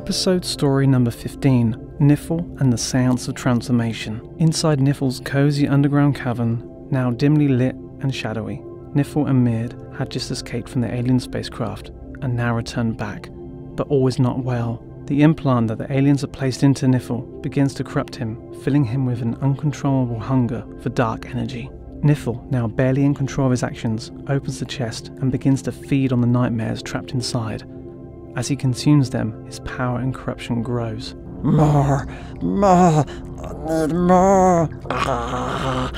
Episode story number 15 Niffle and the Seance of Transformation. Inside Niffle's cozy underground cavern, now dimly lit and shadowy, Niffle and Mird had just escaped from the alien spacecraft and now returned back, but always not well. The implant that the aliens have placed into Niffle begins to corrupt him, filling him with an uncontrollable hunger for dark energy. Niffle, now barely in control of his actions, opens the chest and begins to feed on the nightmares trapped inside. As he consumes them, his power and corruption grows. More, more, I need more. Ah.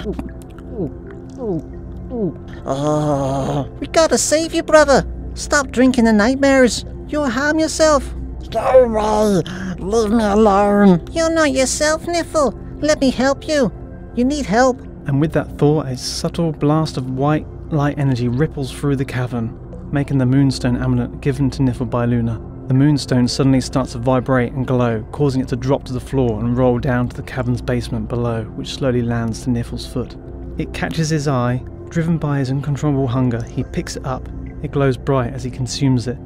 Oh, We gotta save you, brother. Stop drinking the nightmares. You'll harm yourself. go away. Leave me alone. You're not yourself, Niffle. Let me help you. You need help. And with that thought, a subtle blast of white light energy ripples through the cavern, making the moonstone amulet given to Niffle by Luna. The moonstone suddenly starts to vibrate and glow, causing it to drop to the floor and roll down to the cavern's basement below, which slowly lands to Niffle's foot. It catches his eye. Driven by his uncontrollable hunger, he picks it up. It glows bright as he consumes it,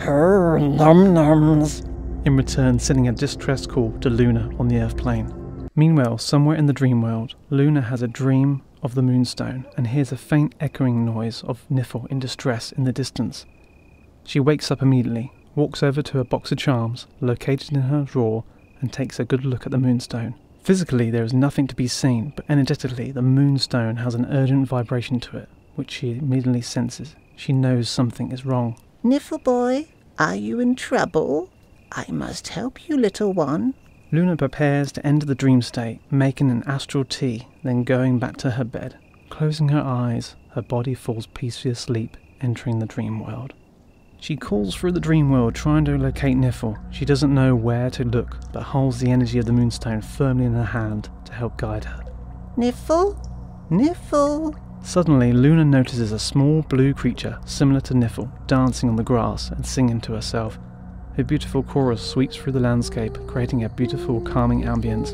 Oh, num nums. in return sending a distress call to Luna on the Earth plane. Meanwhile, somewhere in the dream world, Luna has a dream of the moonstone and hears a faint echoing noise of Niffle in distress in the distance. She wakes up immediately, walks over to a box of charms located in her drawer, and takes a good look at the moonstone. Physically, there is nothing to be seen, but energetically, the moonstone has an urgent vibration to it, which she immediately senses. She knows something is wrong. Niffle boy, are you in trouble? I must help you, little one. Luna prepares to enter the dream state, making an astral tea, then going back to her bed. Closing her eyes, her body falls peacefully asleep, entering the dream world. She calls through the dream world, trying to locate Niffle. She doesn't know where to look, but holds the energy of the moonstone firmly in her hand to help guide her. Niffle? Niffle? Suddenly, Luna notices a small blue creature, similar to Niffle, dancing on the grass and singing to herself. Her beautiful chorus sweeps through the landscape, creating a beautiful, calming ambience.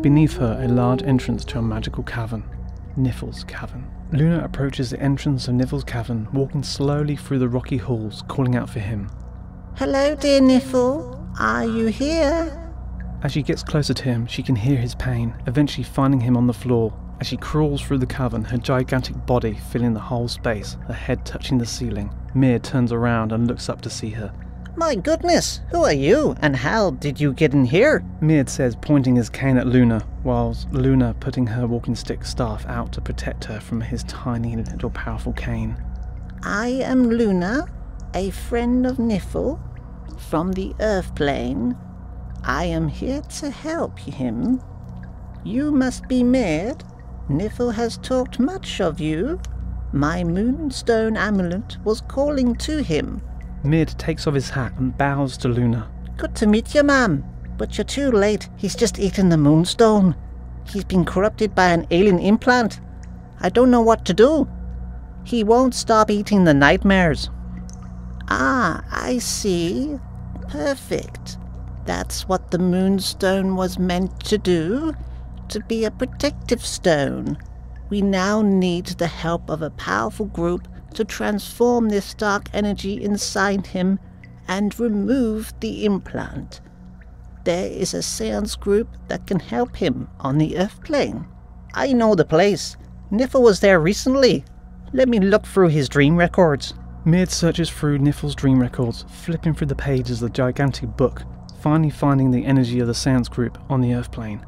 Beneath her, a large entrance to a magical cavern, Niffle's Cavern. Luna approaches the entrance of Niffle's Cavern, walking slowly through the rocky halls, calling out for him. Hello, dear Niffle. Are you here? As she gets closer to him, she can hear his pain, eventually finding him on the floor. As she crawls through the cavern, her gigantic body filling the whole space, her head touching the ceiling, Mird turns around and looks up to see her. My goodness, who are you and how did you get in here? Mird says, pointing his cane at Luna, whilst Luna putting her walking stick staff out to protect her from his tiny little powerful cane. I am Luna, a friend of Niffle from the Earth plane. I am here to help him. You must be Maid. Niffle has talked much of you. My moonstone amulet was calling to him. Mid takes off his hat and bows to Luna. Good to meet you, ma'am. But you're too late. He's just eaten the moonstone. He's been corrupted by an alien implant. I don't know what to do. He won't stop eating the nightmares. Ah, I see. Perfect. That's what the moonstone was meant to do to be a protective stone. We now need the help of a powerful group to transform this dark energy inside him and remove the implant. There is a seance group that can help him on the Earth plane. I know the place. Niffle was there recently. Let me look through his dream records. Mird searches through Niffle's dream records, flipping through the pages of the gigantic book, finally finding the energy of the seance group on the Earth plane.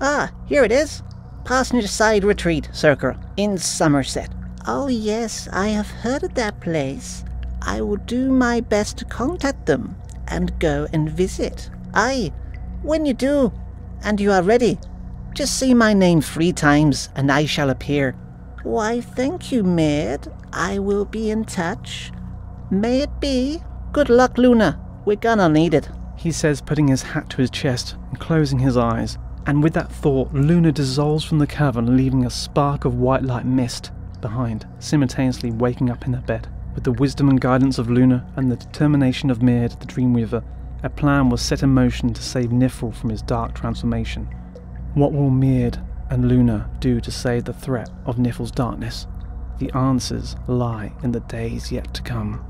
Ah, here it is. Passenger side retreat circle in Somerset. Oh, yes, I have heard of that place. I will do my best to contact them and go and visit. Aye, when you do, and you are ready, just say my name three times and I shall appear. Why, thank you, Maid. I will be in touch. May it be. Good luck, Luna. We're gonna need it. He says, putting his hat to his chest and closing his eyes. And with that thought, Luna dissolves from the cavern, leaving a spark of white light mist behind, simultaneously waking up in her bed. With the wisdom and guidance of Luna and the determination of Mird, the Dreamweaver, a plan was set in motion to save Niffle from his dark transformation. What will Mird and Luna do to save the threat of Niffle's darkness? The answers lie in the days yet to come.